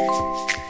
Música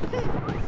Hey!